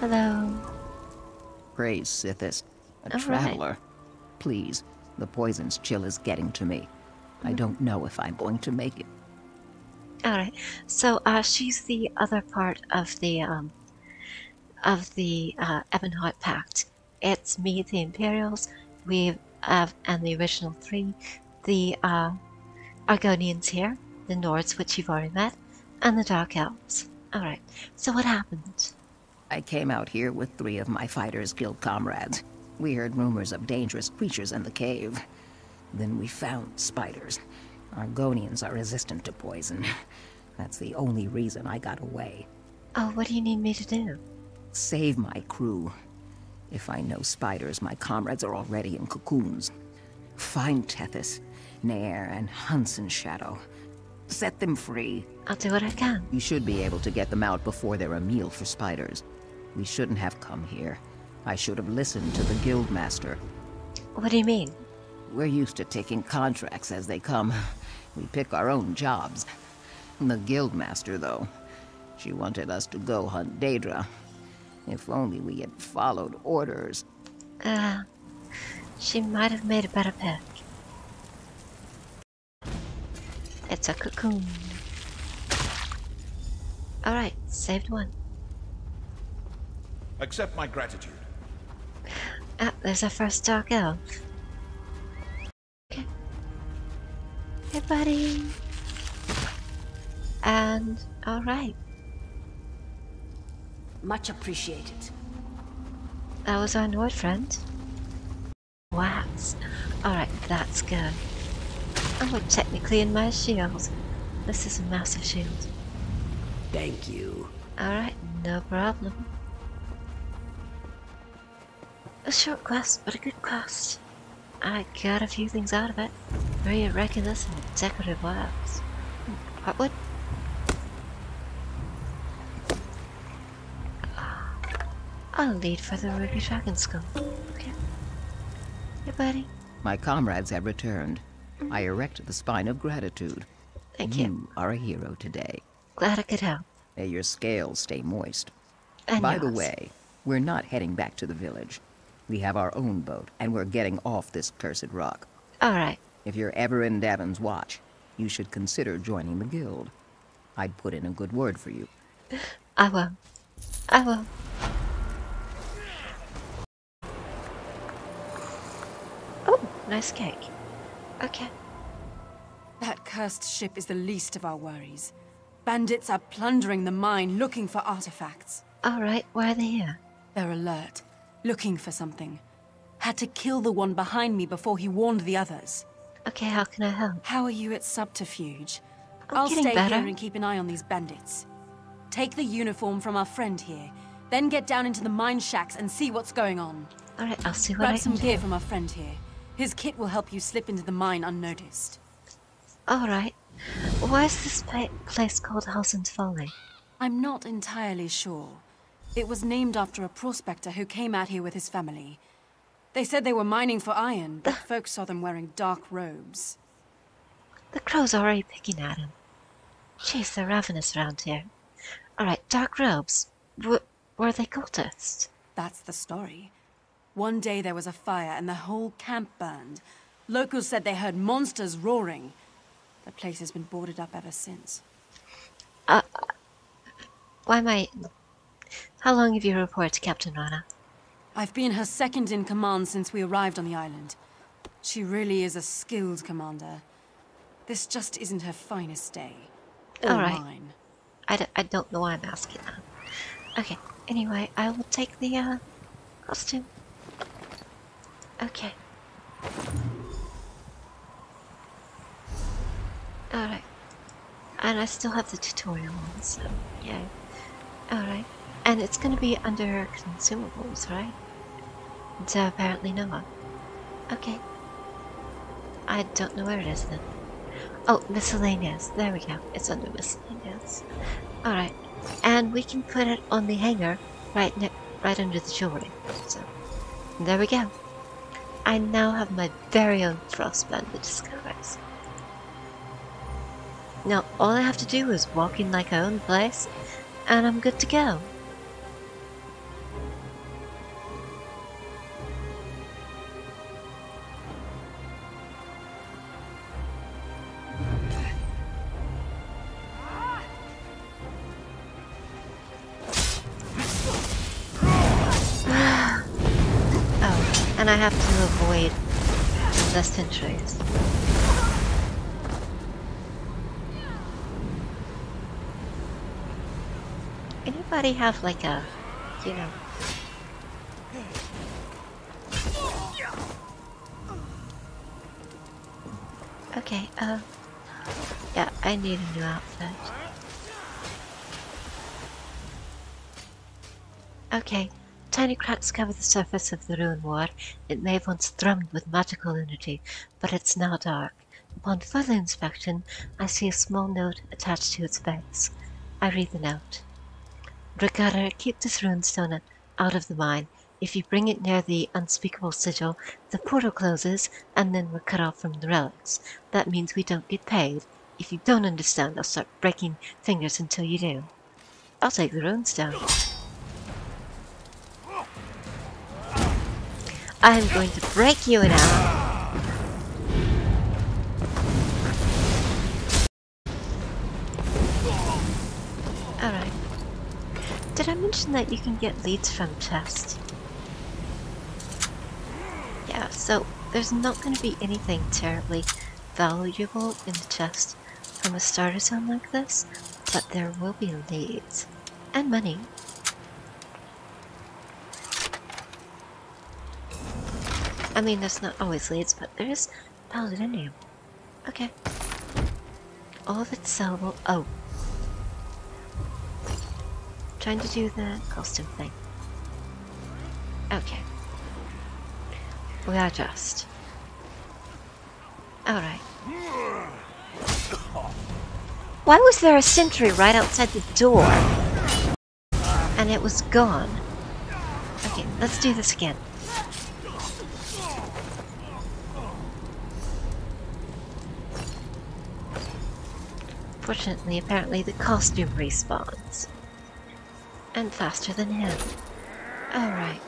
Hello. Praise Sithis. A All right. traveler. Please, the poison's chill is getting to me. I don't know if I'm going to make it. Alright. So uh she's the other part of the um of the uh Ebonheart Pact. It's me, the Imperials, we have and the original three, the uh Argonians here, the Nords which you've already met, and the Dark Elves. Alright. So what happened? I came out here with three of my Fighters Guild comrades. We heard rumors of dangerous creatures in the cave. Then we found spiders. Argonians are resistant to poison. That's the only reason I got away. Oh, what do you need me to do? Save my crew. If I know spiders, my comrades are already in cocoons. Find Tethys, Nair, and Hunson Shadow. Set them free. I'll do what I can. You should be able to get them out before they're a meal for spiders. We shouldn't have come here. I should have listened to the guildmaster. What do you mean? We're used to taking contracts as they come. We pick our own jobs. The guildmaster, though, she wanted us to go hunt Daedra. If only we had followed orders. Uh she might have made a better pick. It's a cocoon. Alright, saved one. Accept my gratitude. Ah, there's our first dark elf. Okay. Hey, buddy. And, alright, Much appreciated. that was our Nord friend. Wax. Alright, that's good. Oh, we're technically in my shield. This is a massive shield. Thank you. Alright, no problem. A short quest, but a good quest. I got a few things out of it. Very irregulars and decorative works. Hotwood? I'll lead for the Ruby Dragon Skull. Okay. Hey, buddy. My comrades have returned. Hmm. I erect the spine of gratitude. Thank you. You are a hero today. Glad I could help. May your scales stay moist. And By the way, we're not heading back to the village. We have our own boat, and we're getting off this cursed rock. Alright. If you're ever in Davon's watch, you should consider joining the guild. I'd put in a good word for you. I will. I will. Oh, nice cake. Okay. That cursed ship is the least of our worries. Bandits are plundering the mine looking for artifacts. Alright, why are they here? They're alert, looking for something. Had to kill the one behind me before he warned the others. Okay, how can I help? How are you at subterfuge? I'm I'll stay better. here and keep an eye on these bandits. Take the uniform from our friend here, then get down into the mine shacks and see what's going on. Alright, I'll see what Grab I some gear do. from our friend here. His kit will help you slip into the mine unnoticed. Alright. Why is this place called Hozzin's Folly? I'm not entirely sure. It was named after a prospector who came out here with his family. They said they were mining for iron, but folks saw them wearing dark robes. The crow's are already picking at him. Jeez, they're ravenous around here. Alright, dark robes. W were they cultists? That's the story. One day there was a fire and the whole camp burned. Locals said they heard monsters roaring. The place has been boarded up ever since. Uh, Why am I... How long have you reported to Captain Rana? I've been her second in command since we arrived on the island. She really is a skilled commander. This just isn't her finest day. All right. mine. I, d I don't know why I'm asking that. Okay, anyway, I will take the, uh, costume. Okay. Alright. And I still have the tutorial on, so, yeah. Alright. And it's gonna be under consumables, right? So apparently not. Okay. I don't know where it is then. Oh, miscellaneous. There we go. It's under miscellaneous. Alright. And we can put it on the hanger right ne right under the jewelry. So there we go. I now have my very own frostband that disguise. Now all I have to do is walk in like I own place and I'm good to go. I have to avoid the sentries. Anybody have like a, you know... Okay, uh... Yeah, I need a new outfit. Okay, tiny cracks cover the surface of the rune ward. It may have once thrummed with magical energy, but it's now dark. Upon further inspection, I see a small note attached to its base. I read the note. Ricardo, keep this runestone out of the mine. If you bring it near the unspeakable sigil, the portal closes, and then we're cut off from the relics. That means we don't get paid. If you don't understand, I'll start breaking fingers until you do. I'll take the runestone. I am going to break you now. Alright. Did I mention that you can get leads from chest? Yeah, so there's not going to be anything terribly valuable in the chest from a starter zone like this, but there will be leads. And money. I mean, there's not always leads, but there is Paladinium. Okay. All of it's sellable. Oh. Trying to do the costume thing. Okay. We are just. Alright. Why was there a sentry right outside the door? And it was gone. Okay, let's do this again. Fortunately, apparently the costume respawns. And faster than him. Alright.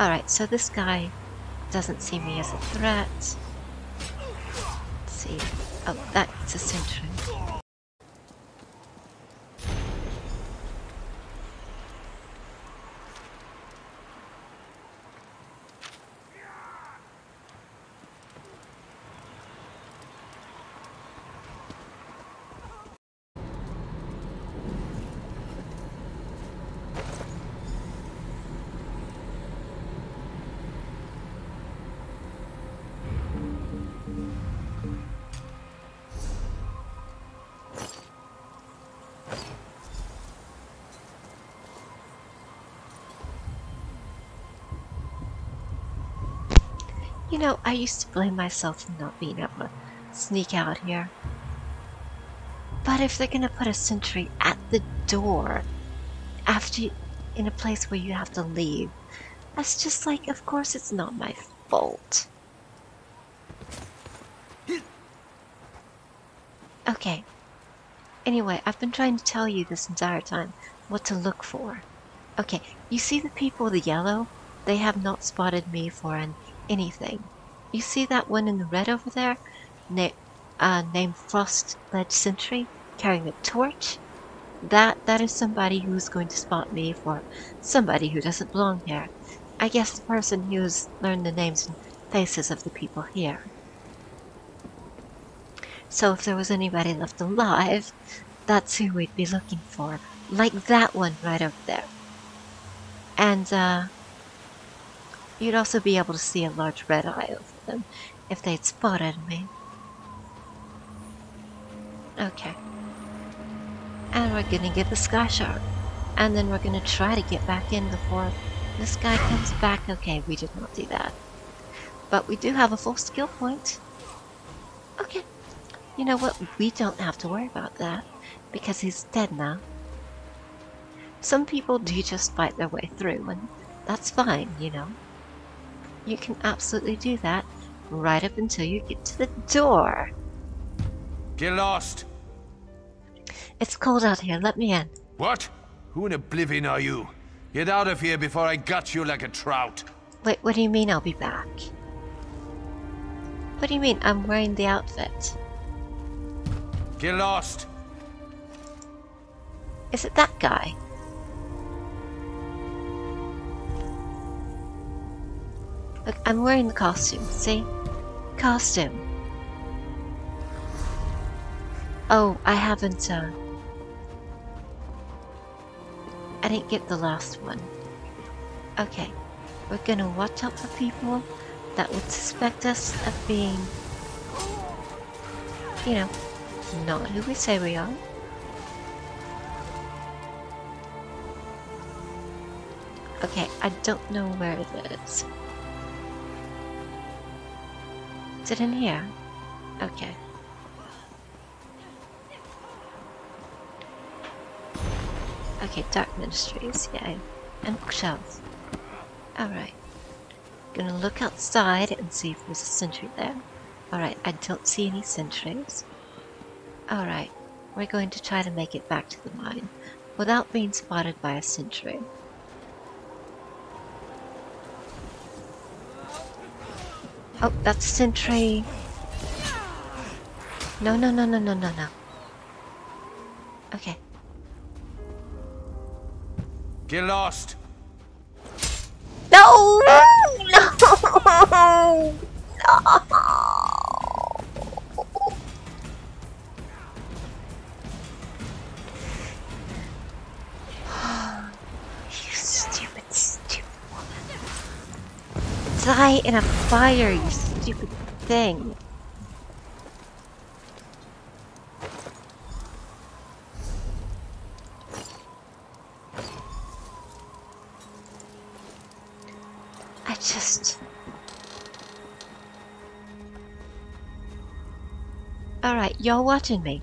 Alright, so this guy doesn't see me as a threat. Let's see. Oh, that's a sentry. You know, I used to blame myself for not being able to sneak out here. But if they're gonna put a sentry at the door after you, in a place where you have to leave, that's just like, of course it's not my fault. Okay. Anyway, I've been trying to tell you this entire time what to look for. Okay, you see the people with the yellow? They have not spotted me for an anything. You see that one in the red over there? Na uh, named Frost Ledge Sentry, carrying a torch? That that is somebody who's going to spot me for somebody who doesn't belong here. I guess the person who's learned the names and faces of the people here. So if there was anybody left alive, that's who we'd be looking for. Like that one right over there. And uh You'd also be able to see a large red eye over them if they'd spotted me. Okay. And we're gonna get the Skyshard. And then we're gonna try to get back in before this guy comes back. Okay, we did not do that. But we do have a full skill point. Okay. You know what? We don't have to worry about that. Because he's dead now. Some people do just fight their way through, and that's fine, you know. You can absolutely do that right up until you get to the door. Get lost! It's cold out here. Let me in. What? Who in oblivion are you? Get out of here before I gut you like a trout. Wait, what do you mean I'll be back? What do you mean I'm wearing the outfit? Get lost! Is it that guy? Look, I'm wearing the costume, see? Costume. Oh, I haven't, uh... I didn't get the last one. Okay, we're gonna watch out for people that would suspect us of being, you know, not who we say we are. Okay, I don't know where it is. It in here? Okay. Okay, Dark Ministries, yay. And bookshelves. Alright. Gonna look outside and see if there's a sentry there. Alright, I don't see any sentries. Alright, we're going to try to make it back to the mine without being spotted by a sentry. Oh, that's sentry. No, no, no, no, no, no, no. Okay. Get lost! No! No! you stupid, stupid woman. Die in a fire, you stupid thing. I just. Alright, you're watching me.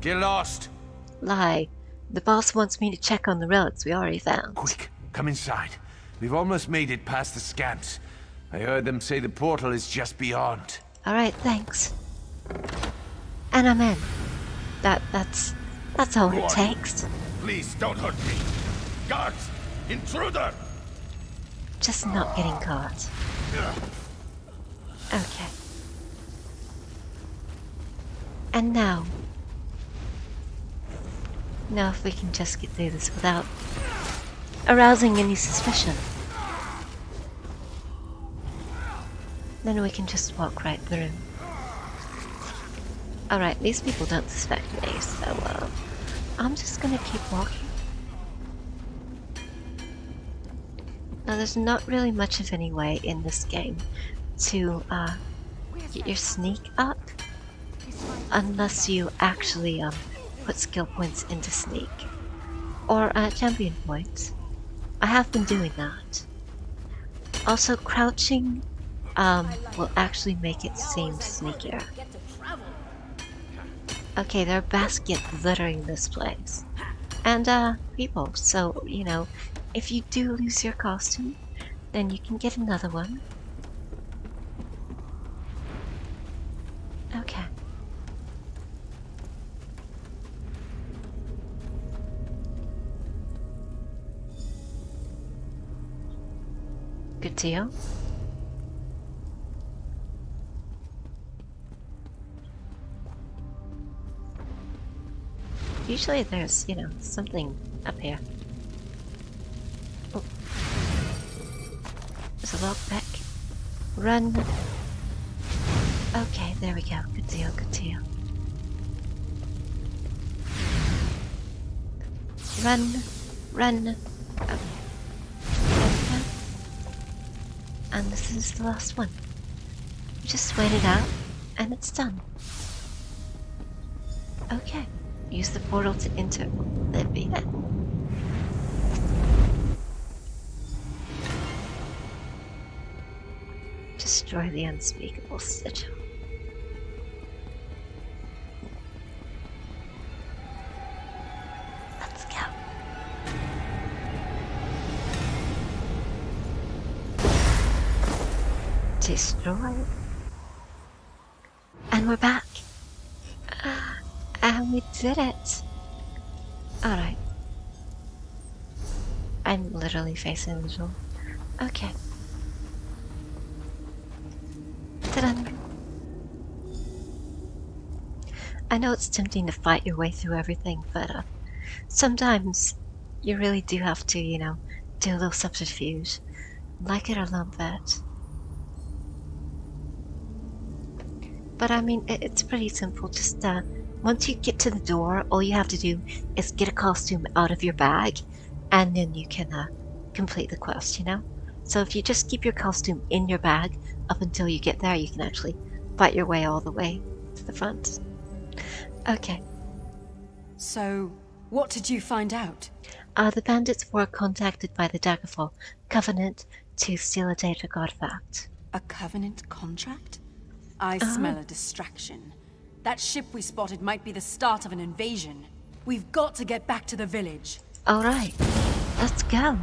Get lost! Lie. The boss wants me to check on the relics we already found. Quick, come inside. We've almost made it past the scamps. I heard them say the portal is just beyond. Alright, thanks. And I'm in. That that's that's all it takes. Please don't hurt me. Guards! Intruder! Just not getting caught. Okay. And now. Now if we can just get through this without arousing any suspicion. Then we can just walk right through. Alright, these people don't suspect me, so uh, I'm just gonna keep walking. Now, there's not really much of any way in this game to uh, get your sneak up unless you actually um, put skill points into sneak or uh, champion points. I have been doing that. Also, crouching um, will actually make it seem sneakier. Okay, there are baskets littering this place. And, uh, people, so, you know, if you do lose your costume, then you can get another one. Usually there's, you know, something up here. Oh. There's a log back. Run. Okay, there we go. Good deal, good deal. Run, run. Okay. And this is the last one. You Just wait it out, and it's done. Okay. Use the portal to enter There Libya. Destroy the unspeakable sigil. destroyed. And we're back. Uh, and we did it. Alright. I'm literally facing the door. Okay. I know it's tempting to fight your way through everything, but uh, sometimes you really do have to, you know, do a little subterfuge. Like it or lump it. But I mean, it, it's pretty simple. Just uh, once you get to the door, all you have to do is get a costume out of your bag, and then you can uh, complete the quest, you know? So if you just keep your costume in your bag up until you get there, you can actually fight your way all the way to the front. Okay. So, what did you find out? Uh, the bandits were contacted by the Daggerfall Covenant to steal a data artifact. A Covenant contract? I uh-huh. smell a distraction. That ship we spotted might be the start of an invasion. We've got to get back to the village. Alright, let's go.